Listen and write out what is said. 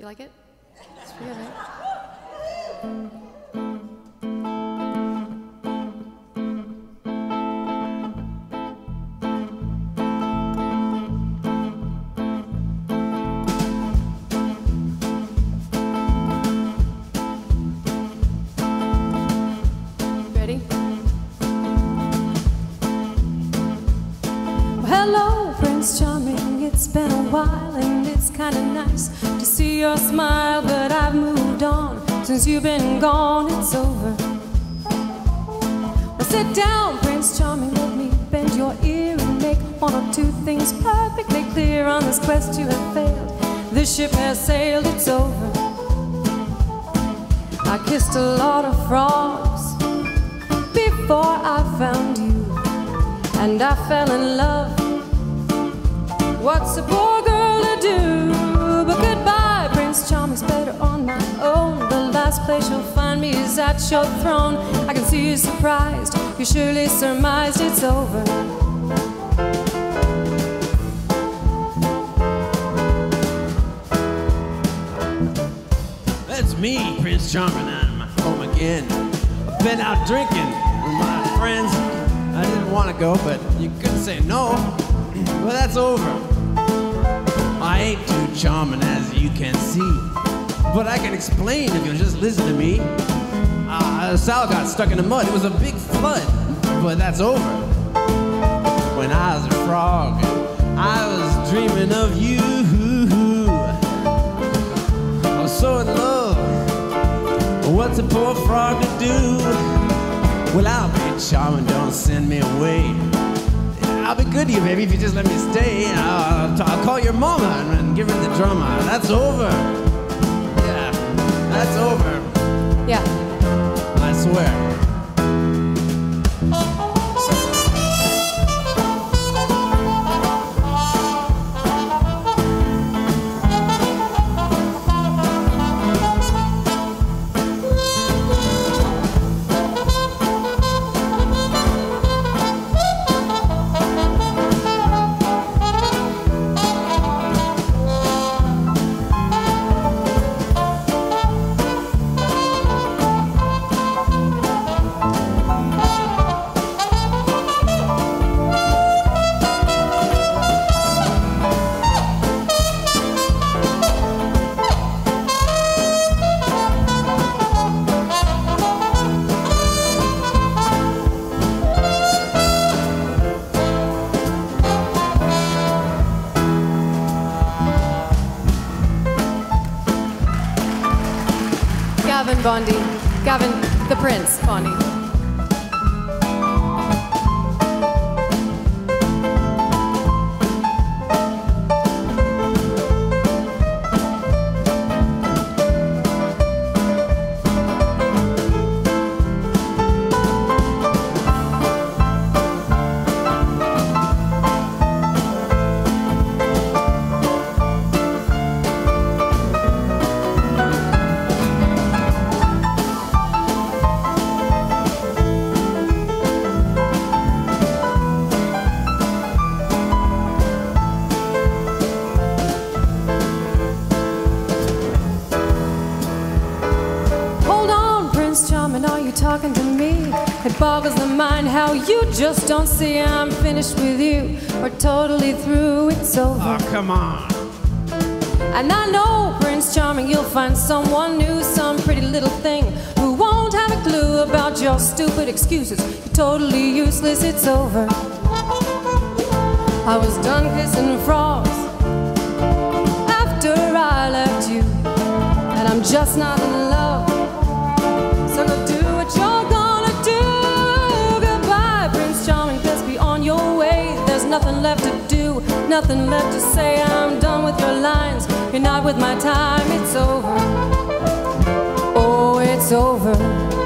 You like it? It's pretty good, right? Hello, Prince Charming. It's been a while and it's kind of nice to see your smile, but I've moved on since you've been gone. It's over. Well, sit down, Prince Charming. Let me bend your ear and make one or two things perfectly clear on this quest you have failed. This ship has sailed. It's over. I kissed a lot of frogs before I found you, and I fell in love. What's a poor girl to do? But goodbye, Prince Charming's better on my own. The last place you'll find me is at your throne. I can see you surprised. You surely surmised it's over. That's me, Prince Charming. I'm home again. I've been out drinking with my friends. I didn't want to go, but you couldn't say no. Well, that's over. I ain't too charming as you can see, but I can explain if you'll just listen to me. Uh, Sal got stuck in the mud. It was a big flood, but that's over. When I was a frog, I was dreaming of you. I was so in love. What's a poor frog to do? Well, I'll be charming, don't send me away. I'll be good to you, baby, if you just let me stay. I'll, I'll call your mama and give her the drama. That's over. Yeah, that's over. Yeah. I swear. Gavin Bondy. Gavin, the Prince Bondy. Charming, are you talking to me? It boggles the mind how you just don't see I'm finished with you. We're totally through, it's over. Oh, come on. And I know, Prince Charming, you'll find someone new, some pretty little thing who won't have a clue about your stupid excuses. You're totally useless, it's over. I was done kissing frogs after I left you, and I'm just not in love. Nothing left to do, nothing left to say. I'm done with your lines. You're not with my time, it's over. Oh, it's over.